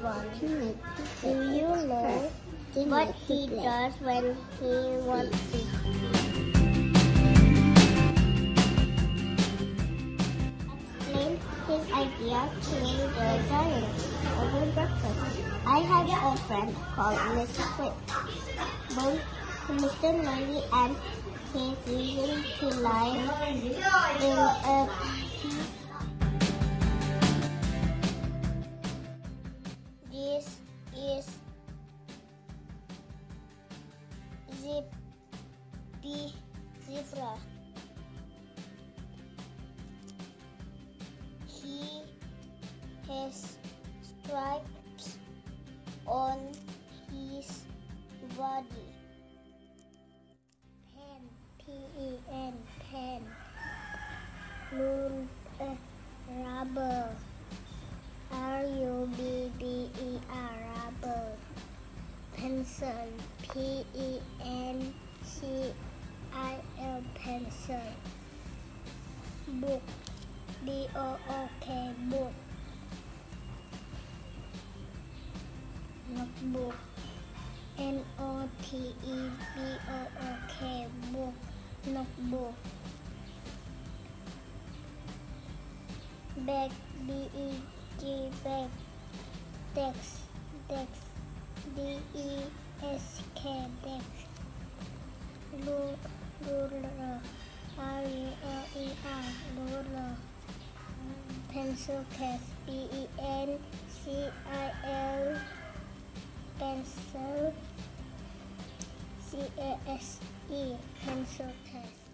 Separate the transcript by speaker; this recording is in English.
Speaker 1: one.
Speaker 2: He make
Speaker 1: Do you know what he does when he wants to? Explain his idea to the giant over breakfast. I have a friend called Mr. Quick. Both Mr. Noisy and his reason to live in a piece. Zebra. He has stripes on his body. Pen, P-E-N, pen. Moon, uh, rubber. R-U-B-B-E-R, Pencil, P-E-N-C-I-L, pencil. Book, B-O-O-K, book. Notebook, N-O-T-E-B-O-O-K, book, notebook. Bag, B-E-G, bag. Dex, Dex, D-E-S-K, Dex. Ru- Ruler, R-U-L-E-R, ruler. Pencil case, B-E-N-C-I-L. pencil, C-A-S-E, pencil case.